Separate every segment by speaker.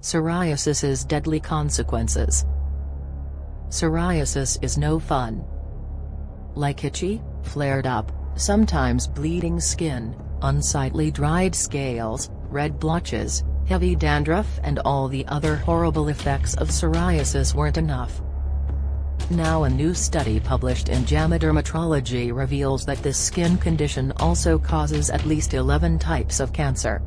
Speaker 1: Psoriasis's deadly consequences. Psoriasis is no fun. Like itchy, flared up, sometimes bleeding skin, unsightly dried scales, red blotches, heavy dandruff and all the other horrible effects of psoriasis weren't enough. Now a new study published in JAMA Dermatology reveals that this skin condition also causes at least 11 types of cancer.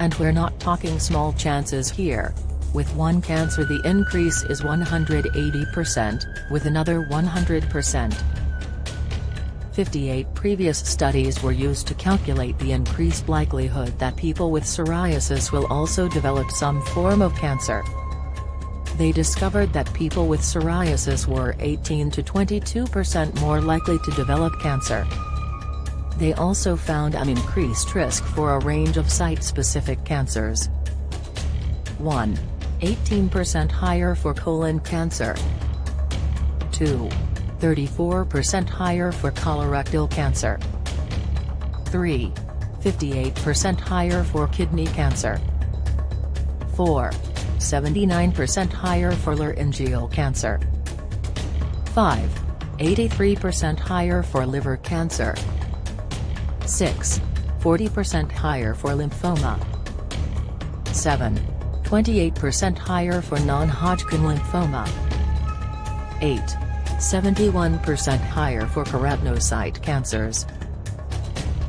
Speaker 1: And we're not talking small chances here. With one cancer the increase is 180%, with another 100%. 58 previous studies were used to calculate the increased likelihood that people with psoriasis will also develop some form of cancer. They discovered that people with psoriasis were 18 to 22% more likely to develop cancer. They also found an increased risk for a range of site-specific cancers. 1. 18% higher for colon cancer. 2. 34% higher for colorectal cancer. 3. 58% higher for kidney cancer. 4. 79% higher for laryngeal cancer. 5. 83% higher for liver cancer. 6. 40% higher for lymphoma. 7. 28% higher for non-Hodgkin lymphoma. 8. 71% higher for keratinocyte cancers.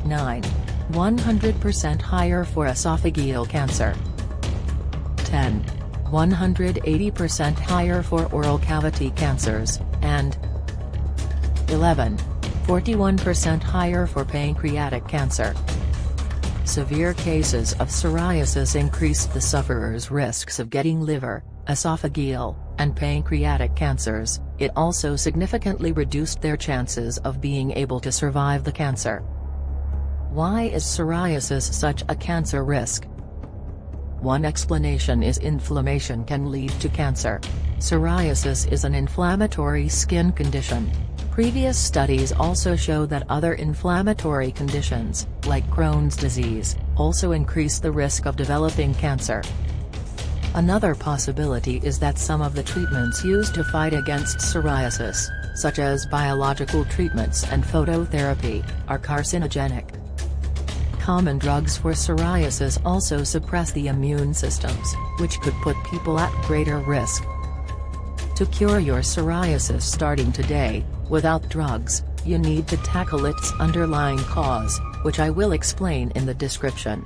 Speaker 1: 9. 100% higher for esophageal cancer. 10. 180% higher for oral cavity cancers, and 11. 41% higher for pancreatic cancer. Severe cases of psoriasis increased the sufferer's risks of getting liver, esophageal, and pancreatic cancers, it also significantly reduced their chances of being able to survive the cancer. Why is psoriasis such a cancer risk? One explanation is inflammation can lead to cancer. Psoriasis is an inflammatory skin condition. Previous studies also show that other inflammatory conditions, like Crohn's disease, also increase the risk of developing cancer. Another possibility is that some of the treatments used to fight against psoriasis, such as biological treatments and phototherapy, are carcinogenic. Common drugs for psoriasis also suppress the immune systems, which could put people at greater risk. To cure your psoriasis starting today, without drugs, you need to tackle its underlying cause, which I will explain in the description.